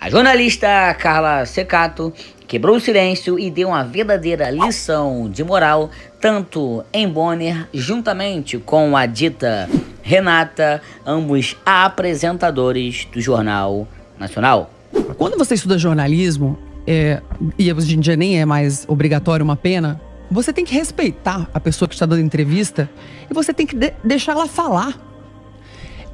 A jornalista Carla Secato quebrou o silêncio e deu uma verdadeira lição de moral, tanto em Bonner, juntamente com a dita Renata, ambos apresentadores do Jornal Nacional. Quando você estuda jornalismo, é, e hoje em dia nem é mais obrigatório uma pena, você tem que respeitar a pessoa que está dando entrevista e você tem que de deixar ela falar.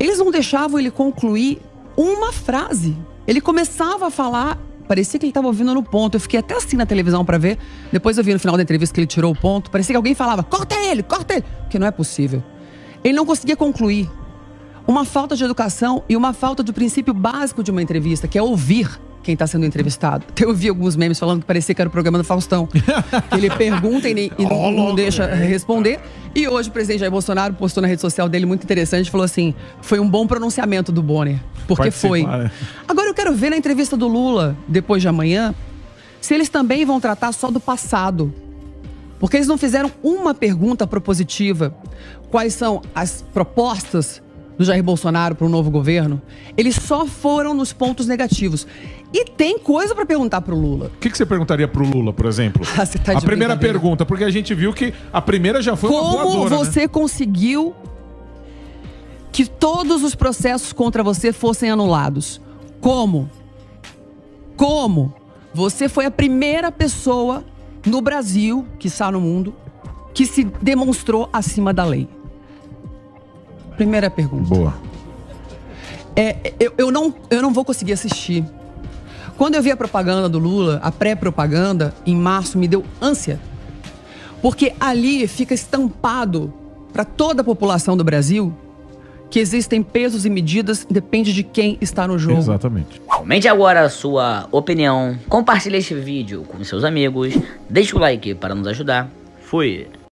Eles não deixavam ele concluir uma frase. Ele começava a falar, parecia que ele estava ouvindo no ponto. Eu fiquei até assim na televisão para ver. Depois eu vi no final da entrevista que ele tirou o ponto. Parecia que alguém falava: corta ele, corta ele. Porque não é possível. Ele não conseguia concluir. Uma falta de educação e uma falta do princípio básico de uma entrevista, que é ouvir quem está sendo entrevistado. Eu vi alguns memes falando que parecia que era o programa do Faustão. ele pergunta e, nem, e não, não, deixa responder. E hoje o presidente Jair Bolsonaro postou na rede social dele muito interessante, falou assim: foi um bom pronunciamento do Bonner. Porque foi. Né? Agora eu quero ver na entrevista do Lula, depois de amanhã, se eles também vão tratar só do passado. Porque eles não fizeram uma pergunta propositiva. Quais são as propostas do Jair Bolsonaro para o novo governo, eles só foram nos pontos negativos. E tem coisa para perguntar pro Lula. O que, que, você perguntaria pro Lula, por exemplo? Ah, tá a primeira pergunta, porque a gente viu que a primeira já foi Como uma Como né? você né? conseguiu que todos os processos contra você fossem anulados? Como? Como? Você foi a primeira pessoa no Brasil, que está no mundo, que se demonstrou acima da lei. Primeira pergunta. Boa. É, eu, eu, não, eu não vou conseguir assistir. Quando eu vi a propaganda do Lula, a pré-propaganda, em março, me deu ânsia. Porque ali fica estampado para toda a população do Brasil que existem pesos e medidas, depende de quem está no jogo. Exatamente. Comente agora a sua opinião, compartilhe este vídeo com seus amigos, deixe o like para nos ajudar. Fui!